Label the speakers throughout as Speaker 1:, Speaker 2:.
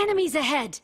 Speaker 1: Enemies ahead!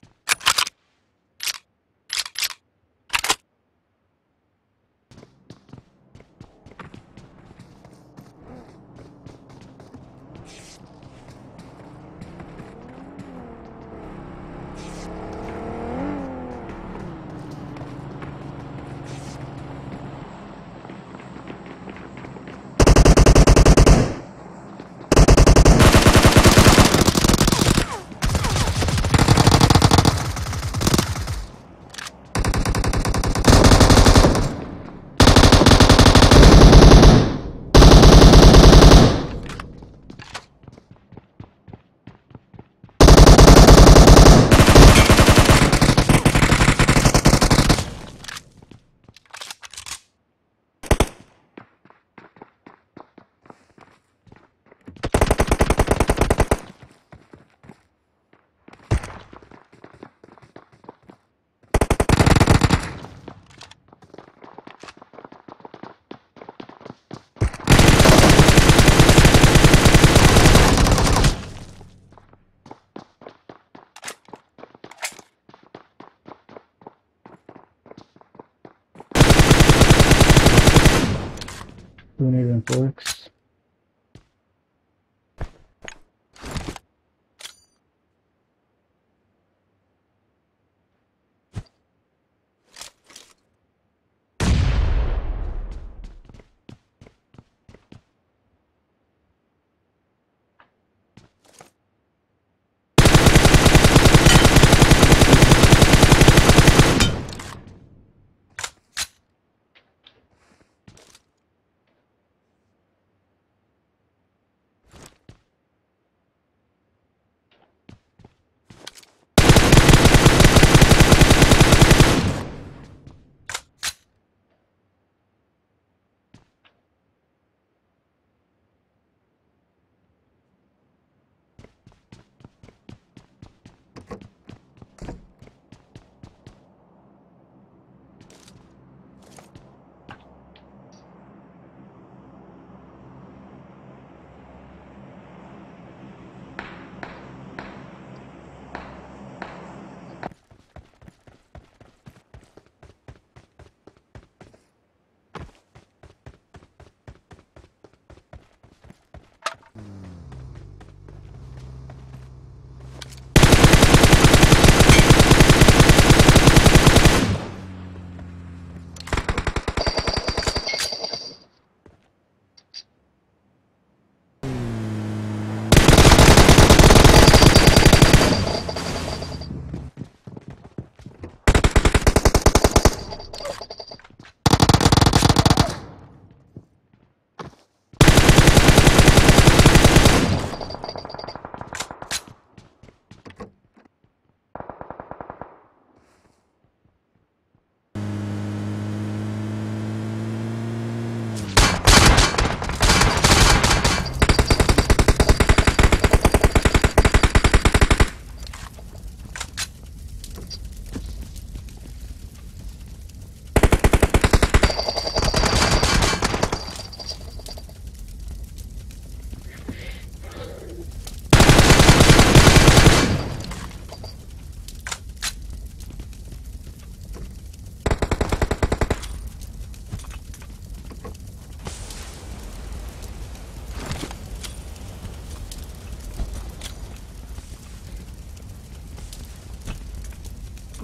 Speaker 2: Two need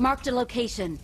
Speaker 1: Marked a location.